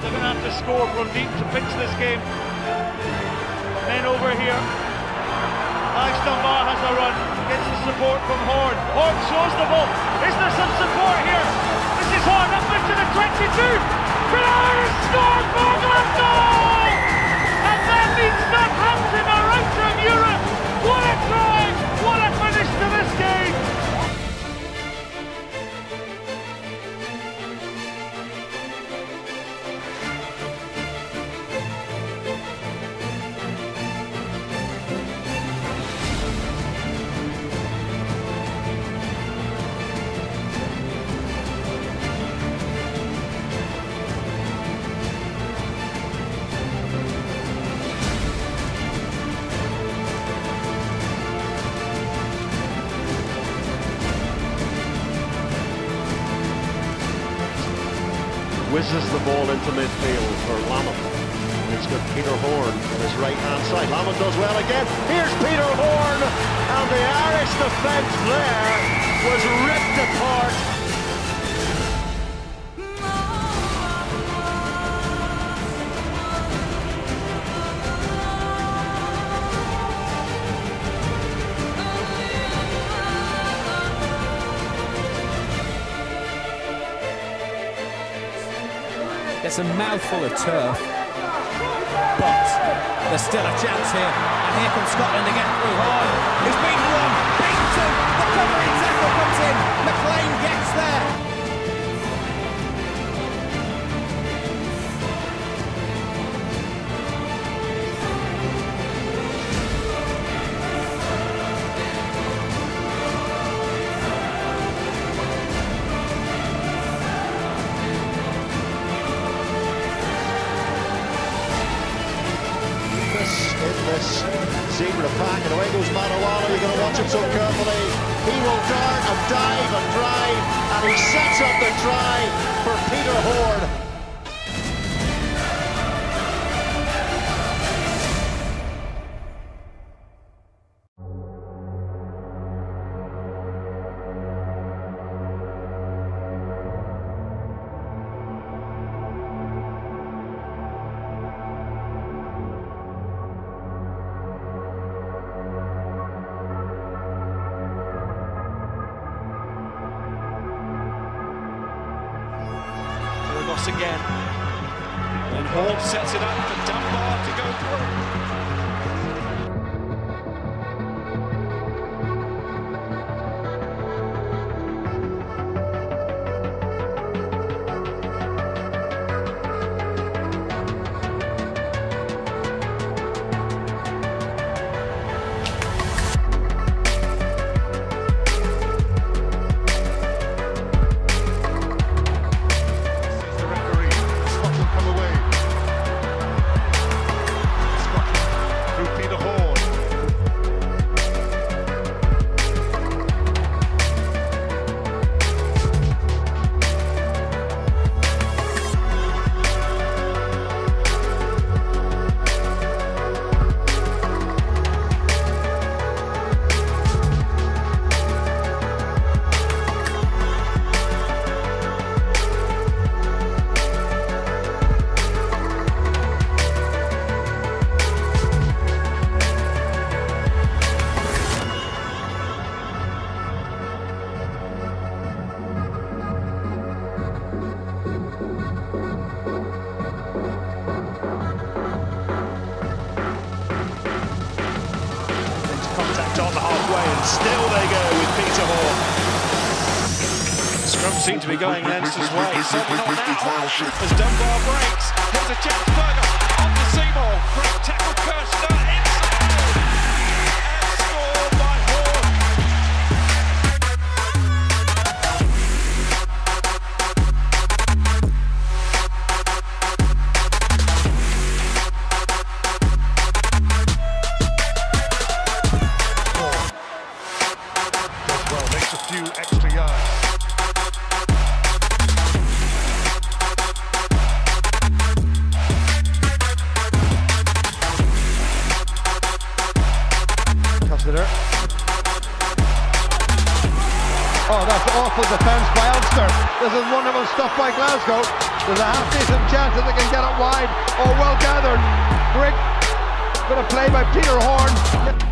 to have to score from deep to pinch this game. Men over here. Alex Dunbar has a run, gets the support from Horne. Horne shows the ball. Is there some support here? This is Horne up into the 22. Bernard scored for Glasgow! Whizzes the ball into midfield for Lamont. It's got Peter Horne on his right hand side. Lamont does well again. Here's Peter Horne, and the Irish defence there was ripped apart. It's a mouthful of turf, but there's still a chance here. And here comes Scotland to get through. Horne is beaten one, In this zebra pack, and away goes Manawala. You're going to watch him so carefully. He will dart and dive and drive, and he sets up the try for Peter Horne. Burgos again. And Hall sets it up for Dunbar to go through. On the halfway, and still they go with Peter Horne. Scrum seem to be going Leinster's way. Certainly not now. As Dunbar breaks, here's a chance. Burger on the Seymour. Great tackle, Kirchner awful defence by Ulster. This is wonderful stuff by Glasgow. There's a half decent chance that they can get it wide. Oh, well gathered. Great bit of play by Peter Horne.